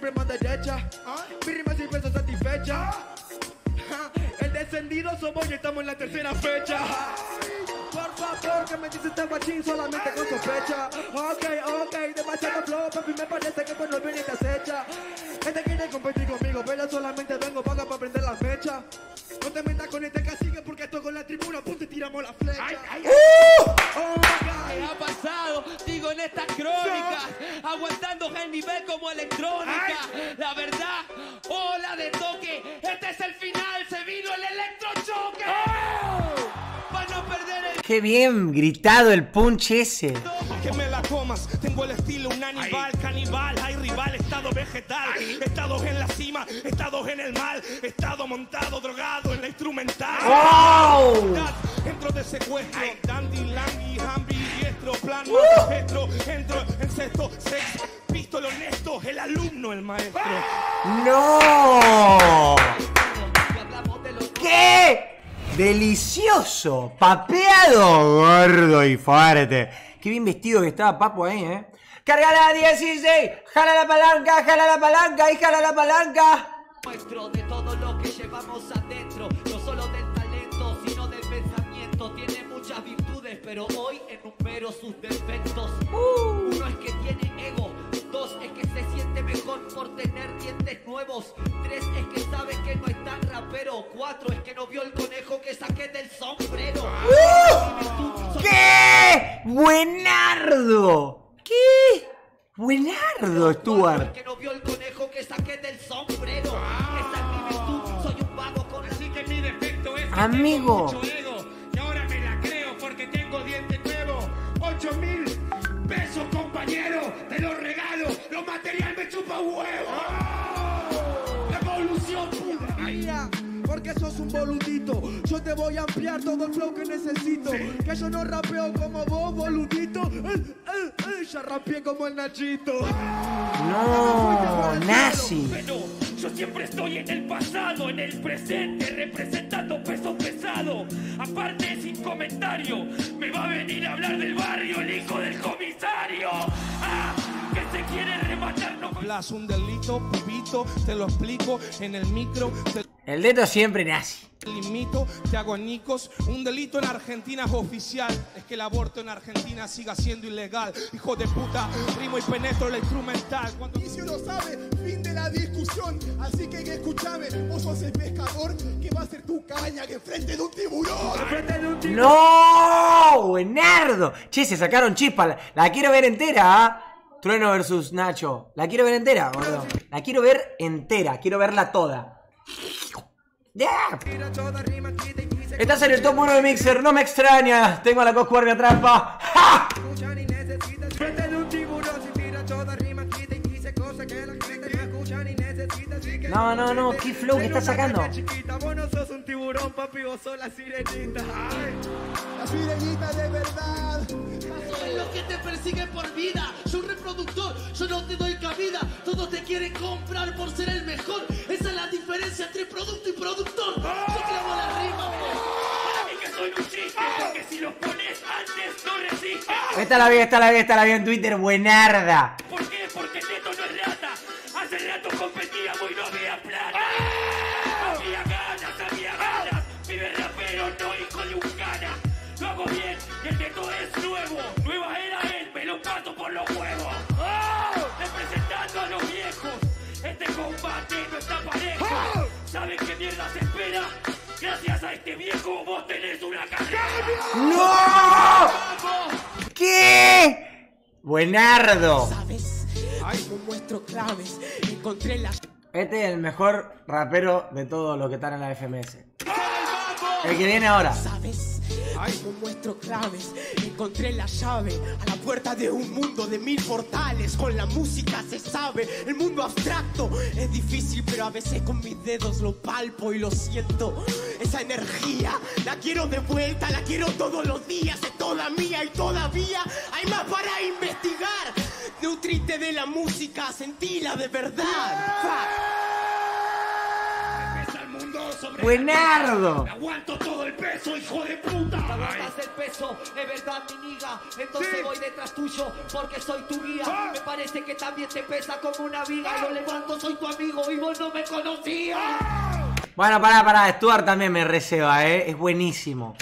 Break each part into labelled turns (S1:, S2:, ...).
S1: siempre más derecha. Mi rima siempre está satisfecha. El descendido somos y estamos en la tercera fecha. Por favor, que me dice este guachín solamente con sospecha. Ok, ok, demasiado flow, papi, me parece que por no viene te acecha. Este quiere competir conmigo, pero solamente vengo paga para prender la fecha. No te metas con este cacique porque esto con la tribuna, pues te tiramos la flecha. Oh my
S2: ¿Qué ha pasado? En estas crónicas, aguantando el nivel como electrónica. La verdad, ola de toque, este es el final, se vino el electrochoque. Para no perder el
S3: Qué bien gritado el punch ese.
S4: que me la comas. Tengo el estilo un animal, vegetal, estados en la cima, estados en el mal, estado montado, drogado en la instrumental.
S3: ¡Wow!
S4: Entro de secuestro, dandy, langui, hambi, diestro, plan, maestro, entro en sexto, sexto, pistol honesto, el alumno, el maestro.
S3: ¡No! ¿Qué? Delicioso, papeado, gordo y fuerte. Qué bien vestido que estaba Papo ahí, ¿eh? ¡Carga la 16! ¡Jala la palanca, jala la palanca y jala la palanca!
S2: muestro de todo lo que llevamos adentro, no solo del talento, sino del pensamiento. Tiene muchas virtudes, pero hoy enumero sus defectos. Uno es que tiene ego, dos es que se siente mejor por tener dientes nuevos, tres es que sabe que no es tan rapero, cuatro
S3: Stuart.
S5: Porque
S1: sos un boludito. Yo te voy a ampliar todo el flow que necesito. Que yo no rapeo como vos, boludito. Eh, eh, eh, ya rapeé como el Nachito.
S3: No, nazi.
S5: Pero yo siempre estoy en el pasado, en el presente, representando peso pesado. Aparte, sin comentario, me va a venir a hablar del barrio el hijo del comisario. Ah, que se quiere rematarnos con
S4: Hablas un delito, pibito, te lo explico en el micro, te
S3: El dedo siempre nazi.
S4: limito, te hago anicos. Un delito en Argentina es oficial, es que el aborto en Argentina siga siendo ilegal. Hijo de puta, rimo y penetro la instrumental. Cuando
S6: Y si lo sabe, fin de la discusión. Así que escúchame, vos sos el pescador que va a ser tu caña que enfrente de un tiburón.
S3: ¡No! ¡Buenardo! Che, se sacaron chispa. La, la quiero ver entera, ¿ah? Trueno versus Nacho. La quiero ver entera, gordo. La quiero ver entera. Quiero verla toda. ¡Ya! Estás en el top 1 de Mixer, no me extraña. Tengo a la coscuerda atrás, pa. ¡Ja!
S1: No,
S3: no, no, qué flow que está sacando.
S1: chiquita vos no sos un tiburón papi vos sos la sirenita Ay.
S6: La sirenita de verdad.
S2: Soy lo que te persigue por vida. Soy un reproductor, yo no te doy cabida. Todos te quieren comprar por ser el mejor. Esa es la diferencia entre producto y productor. Yo clavo la rima,
S5: Para mí que soy un chiste, porque si los pones antes no resistes.
S3: Esta la vi, esta la vi, esta la vi en Twitter. Buenarda.
S5: ¿Por qué? Los huevos. Representando a los viejos. Este combate no está parejo. ¿Saben qué mierda se espera? Gracias a este viejo vos tenés una carrera.
S3: ¡No! ¿Qué? Buenardo.
S7: ¿Sabes? Como muestro claves, encontré las
S3: Este es el mejor rapero de todos los que están en la FMS. El que viene ahora.
S7: ¿Sabes? Como muestro claves, encontré la llave a la puerta de un mundo de mil portales. Con la música se sabe, el mundo abstracto es difícil, pero a veces con mis dedos lo palpo y lo siento. Esa energía la quiero de vuelta, la quiero todos los días, es toda mía y todavía hay más para investigar. Nutrite de la música, sentila de verdad.
S5: Mundo sobre
S3: Buenardo.
S5: Aguanto todo el peso, hijo de puta.
S2: Aguantas el
S8: peso, es verdad mi niga. Entonces
S9: Sí.
S8: voy detrás tuyo porque soy tu guía.
S9: Ah.
S8: Me parece que también te pesa como una viga. Lo levanto, soy tu amigo y vos no me conocías.
S3: Bueno, pará, pará. Stuart también me receba, ¿eh? Es buenísimo.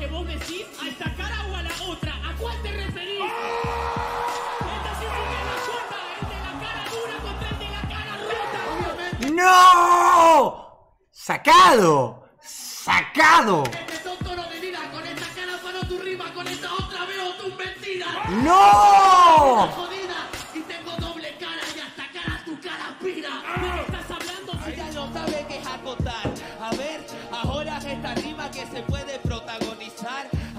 S8: Que
S10: vos decís? ¿A esta cara o a la otra? ¿A cuál te referís? Sí que me la corta, el de la cara dura contra el de la cara rota.
S3: ¡No! ¡Sacado! ¡Sacado!
S8: Este son tono de vida, con esta cara paro tu rima, con esta otra veo tus mentiras.
S3: ¡No!
S8: Jodida, y tengo doble cara y hasta cara tu cara aspira.
S10: ¿De qué estás hablando si
S8: Ella no sabe qué es acotar. A ver, ahora esta rima que se puede.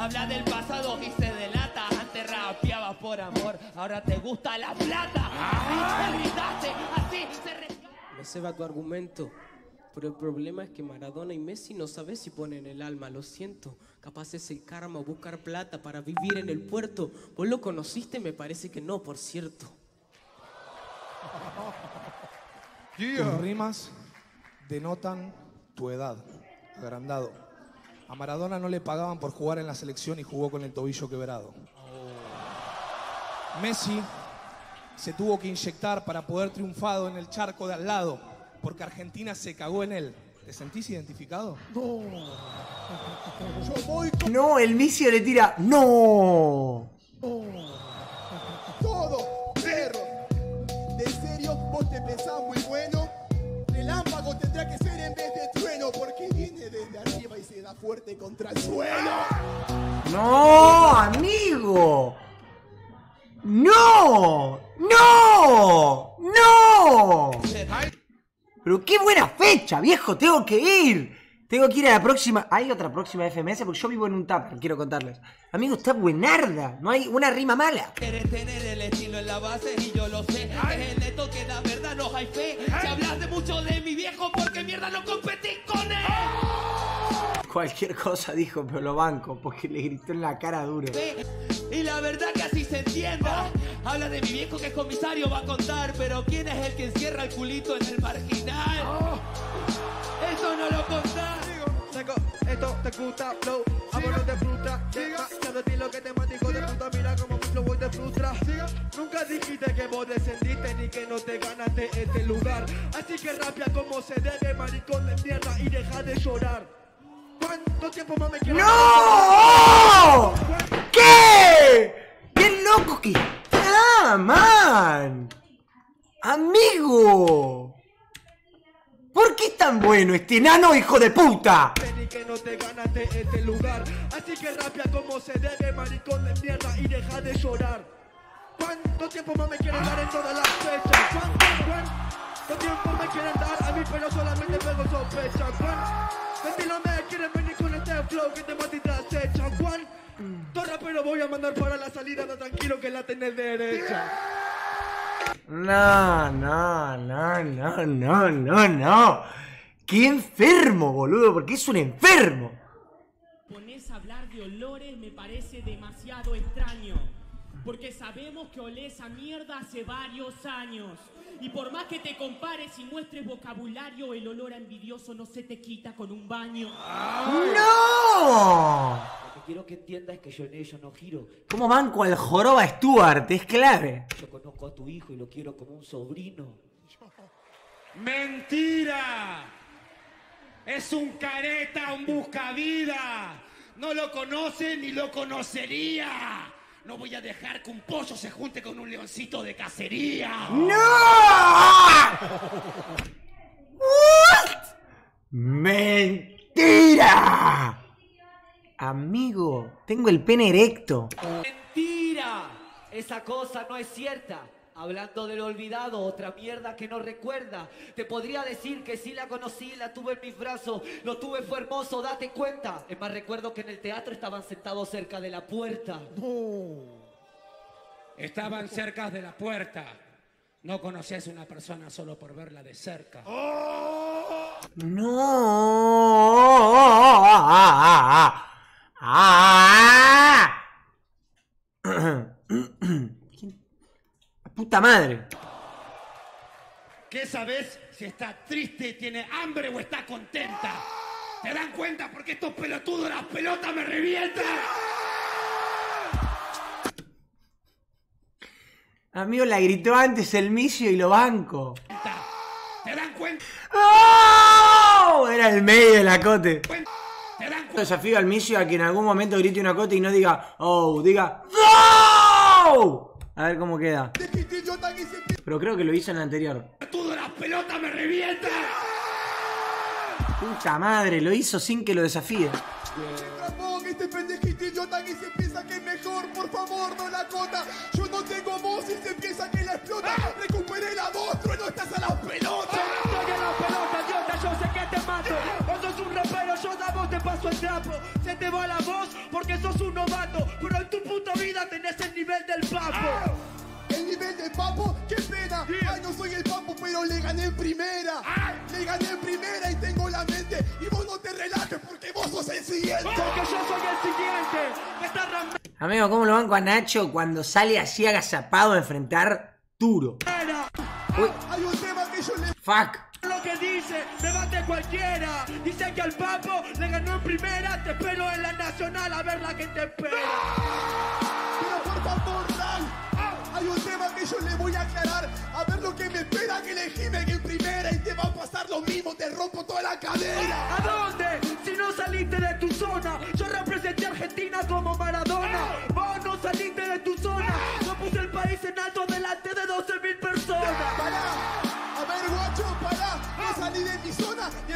S8: Habla del pasado y se delata. Antes rapeaba por amor, ahora te gusta la plata. Así te gritaste, así se rescata.
S11: Me ceba tu argumento. Pero el problema es que Maradona y Messi no sabes si ponen el alma, lo siento. Capaz es el karma buscar plata para vivir en el puerto. ¿Vos lo conociste? Me parece que no, por cierto.
S4: Tus rimas denotan tu edad, agrandado. A Maradona no le pagaban por jugar en la selección y jugó con el tobillo quebrado. Messi se tuvo que inyectar para poder triunfado en el charco de al lado, porque Argentina se cagó en él. ¿Te sentís identificado?
S1: Yo voy con
S3: No, el misio le tira. ¡No!
S4: todo, perro. ¿De serio vos te pensás muy bueno? Relámpago tendrá que ser da fuerte contra el suelo.
S3: ¡No, amigo! ¡No! ¡No! ¡No! Pero qué buena fecha, viejo. Tengo que ir. Tengo que ir a la próxima. ¿Hay otra próxima FMS? Porque yo vivo en un tupper, quiero contarles. Amigo, está buenarda. No hay una rima mala.
S8: Quieres tener el estilo en la base y yo lo sé. Es el neto que la verdad no hay fe. Si hablaste mucho de mi viejo, porque mierda no competís con él.
S3: Cualquier cosa dijo, pero lo banco, porque le gritó en la cara duro.
S8: Y la verdad que así se entienda. Habla de mi viejo que es comisario, va a contar. Pero ¿quién es el que encierra el culito en el marginal? Eso no lo contás.
S1: Seco, esto te gusta, flow, amor no te frustra. Demasiado estilo que te mata, hijo de puta, mira como mi flow te frustra. Nunca dijiste que vos descendiste ni que no te ganaste este lugar. Así que rapia como se debe, maricón de mierda, y deja de llorar.
S3: ¡No! ¿Qué? ¡Qué loco que está, man! ¡Amigo! ¿Por qué es tan bueno este enano, hijo de puta?
S1: que no te ganaste este lugar. Así que rapia como se debe, maricón de mierda, y deja de llorar. ¿Cuánto tiempo más me quieren dar en todas las fechas? ¿Cuánto, cuánto tiempo me quieren dar a mí, pero solamente pego sospecha? ¿Cuánto estilo me quieren venir con este flow que te mata y te acecha? ¿Cuánto rapero voy a mandar para la salida? No tranquilo que la tenés derecha.
S3: No, no, no, no, no, no, no. ¡Qué enfermo, boludo! Porque es un enfermo.
S10: pones a hablar de olores me parece demasiado extraño. Porque sabemos que olés a mierda hace varios años. Y por más que te compares y muestres vocabulario, el olor a envidioso no se te quita con un baño.
S3: ¡No!
S8: Lo que quiero que entiendas es que yo en ello no giro.
S3: ¿Cómo banco al joroba Stuart? Es clave.
S8: Yo conozco a tu hijo y lo quiero como un sobrino.
S9: ¡Mentira! Es un careta, un buscavida. No lo conoce ni lo conocería. No voy a dejar que un pollo se junte con un leoncito de cacería.
S3: ¡No! ¿What? ¡Mentira! Amigo, tengo el pene erecto.
S8: ¡Mentira! Esa cosa no es cierta. Hablando del olvidado, otra mierda que no recuerda. Te podría decir que sí la conocí, la tuve en mis brazos, lo tuve, fue hermoso, date cuenta. Es más, recuerdo que en el teatro estaban sentados cerca de la puerta.
S9: Estaban cerca de la puerta. No conocías a una persona solo por verla de cerca.
S3: No. Ah. ¿Quién? La puta madre.
S4: ¿Qué sabes si está triste, tiene hambre o está contenta? ¿Te dan cuenta porque estos pelotudos las pelotas me revientan?
S3: Amigo, la gritó antes el misio y lo banco.
S4: ¿Te dan cuenta?
S3: ¡Oh! Era el medio del acote.
S4: ¿Te dan cuenta?
S3: Desafío al misio a que en algún momento grite un acote y no diga oh, diga ¡No! A ver cómo queda. Pero creo que lo hizo en la anterior.
S4: Pelotudos las pelotas me revientan.
S3: Puta madre, lo hizo sin que lo desafíe.
S6: Este pendejito Jordan y se piensa que es mejor, por favor, no la cota. Yo no tengo voz y se piensa que la explota. Recuperé la voz, no estás a las pelotas.
S1: Estoy en la pelota, idiota, mato. Vos sos un rapero, yo a vos te paso el trapo. Se te va la voz porque sos un novato. Pero en tu puta vida tenés el nivel del papo.
S6: El nivel de papo, qué pena. Ay, no soy el papo, pero le gané en primera. Le gané en primera y tengo la mente. Y vos no te relajes porque vos sos el siguiente.
S1: Porque yo soy el siguiente. Está.
S3: Amigo, ¿cómo lo banco a Nacho cuando sale así agazapado a enfrentar Turo? Uy,
S6: Hay un tema que yo le
S3: fuck.
S1: Lo que dice, debate cualquiera. Dice que al papo le ganó en primera. Te espero en la nacional a ver la que te espera.
S6: Pero por favor, Dan, hay un tema que yo le voy a aclarar. A ver lo que me espera que le gimen en primera y te va a pasar lo mismo, te rompo toda la cadera.
S1: ¿A dónde? Si no saliste de tu zona, yo representé a Argentina como Maradona.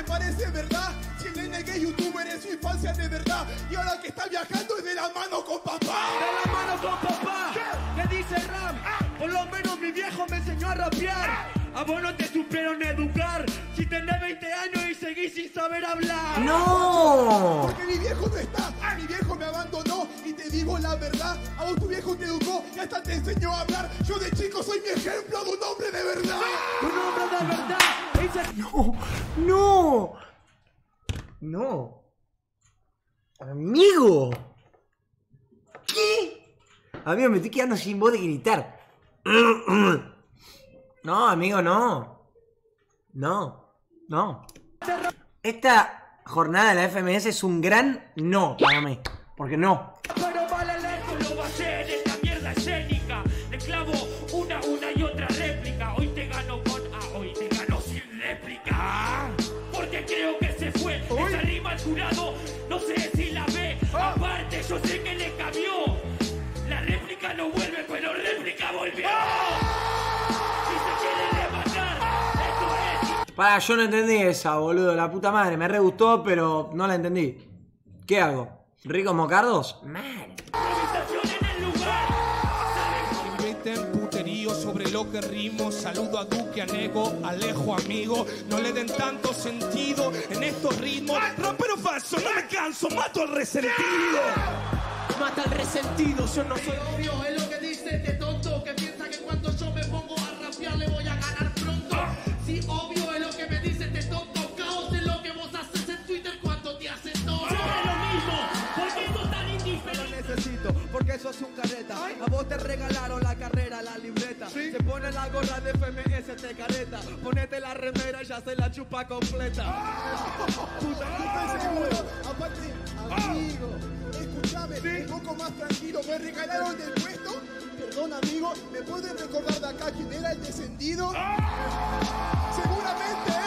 S6: Parece verdad. Si el nene gay youtuber es su infancia de verdad y ahora que está viajando es de la mano con papá.
S1: De la mano con papá, le dice Ram. Por lo menos mi viejo me enseñó a rapear. A vos no te supieron educar. Si tenés 20 años y seguís sin saber hablar.
S3: ¡No!
S6: Porque mi viejo no está, mi viejo me abandonó y te digo la verdad. A vos tu viejo te educó y hasta te enseñó a hablar. Yo de chico soy mi ejemplo de un hombre de verdad.
S1: Un hombre de verdad.
S3: ¡No! ¡No! ¡No! ¡Amigo! ¿Qué? Amigo, me estoy quedando sin voz de gritar. No, amigo, no. No. No. Esta jornada de la FMS es un gran no para mí. Porque no.
S5: Cambió. La réplica no vuelve, pero réplica volvió. Si se quiere levantar, esto es
S3: Para, yo no entendí esa, boludo. La puta madre. Me re gustó, pero no la entendí. ¿Qué hago? ¿Ricos mocardos? Mal.
S7: sobre lo que rimo. Saludo a Duque, a Nego, Alejo, amigo. No le den tanto sentido en estos ritmos. Rapero falso, no me canso, mato al resentido. Mata al resentido, yo no soy.
S1: obvio
S5: porque sos
S1: un careta. A vos te regalaron la carrera, la libreta. Se pone la gorra de FMS, te careta. Ponete la remera y ya se la chupa completa.
S6: Puta, no estoy seguro. Aparte, amigo, escúchame, un poco más tranquilo. Me regalaron del puesto. Perdón, amigo, ¿me pueden recordar de acá quién era el descendido? Seguramente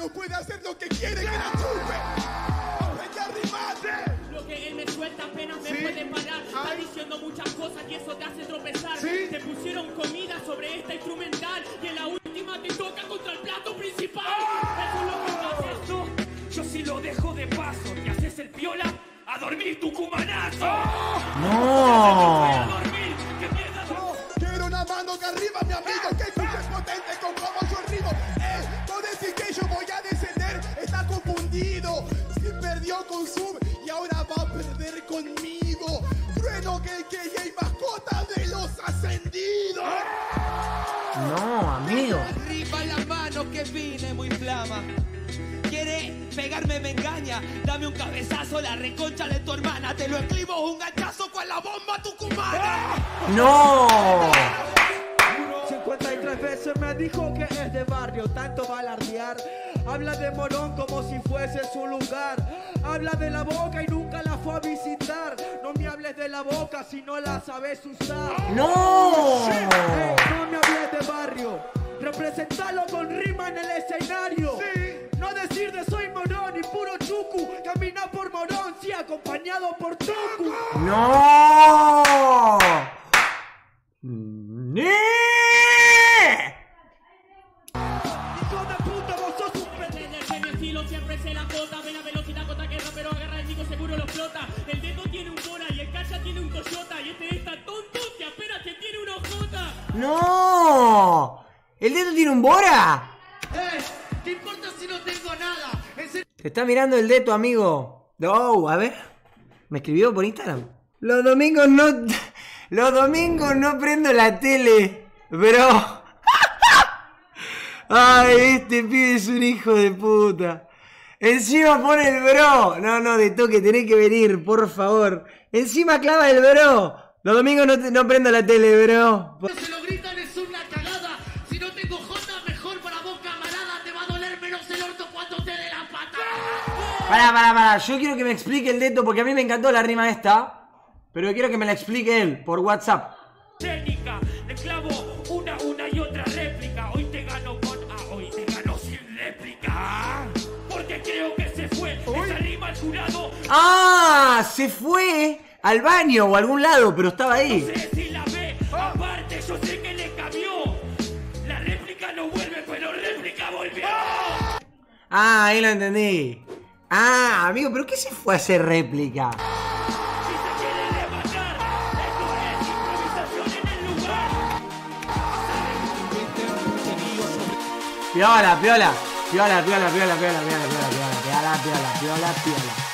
S6: cumpleaños. Puede hacer lo que quiere, que la chupe. Aprende a rimar.
S5: Lo que él me suelta apenas me puede parar. Está diciendo muchas cosas y eso te hace tropezar. Te pusieron comida sobre esta instrumental y en la última te toca contra el plato principal. Eso es lo que. Yo sí lo dejo de paso y haces el piola a dormir tu cumanazo. A
S3: ¡No!
S6: No,
S3: amigo.
S7: Arriba la mano que vine muy flama. Quiere pegarme me engaña. Dame un cabezazo, la reconcha de tu hermana. Te lo escribo un gachazo con la bomba tucumana.
S3: ¡No!
S1: 53 veces me dijo que es de barrio, tanto balardear. Habla de Morón como si fuese su lugar. Habla de la boca y nunca la fue a visitar. No me hables de la boca si no la sabes usar.
S3: ¡No!
S1: Ey, acompañado por tucu.
S3: ¡No! ¡Ne!
S1: Hijo de puta, vos sos un pendejo.
S5: En el estilo siempre se la cota, ve la velocidad contra guerra, pero agarra el chico seguro lo flota. El dedo tiene un Bora y el Calla tiene un Toyota. Y este está tonto que apenas que tiene una J.
S3: ¡No! ¿El dedo tiene un Bora?
S1: Eh, ¿Qué importa si no tengo nada?
S3: Te está mirando el de tu amigo. Oh, a ver. Me escribió por Instagram. Los domingos no. Los domingos no prendo la tele, bro. Ay, este pibe es un hijo de puta. Encima pone el bro. No, no, de toque, tenés que venir, por favor. Encima clava el bro. Los domingos no, no prendo la tele, bro.
S1: se lo gritan,
S3: Pará, pará, pará. Yo quiero que me explique el dedo porque a mí me encantó la rima esta. Pero quiero que me la explique él por WhatsApp.
S5: Técnica, le clavo una, una y otra réplica. Hoy te gano con A, hoy te gano sin réplica. Porque creo que se fue esa rima al jurado.
S3: ¡Ah! Se fue al baño o a algún lado, pero estaba
S5: No
S3: ahí.
S5: sé si la ve, aparte yo sé que le cambió. La réplica no vuelve, pero réplica volvió.
S3: Ah, ahí lo entendí. Ah, amigo, ¿pero qué se fue a hacer réplica? Piola, piola. Piola, piola, piola, piola, piola, piola, piola, piola, piola, piola, piola.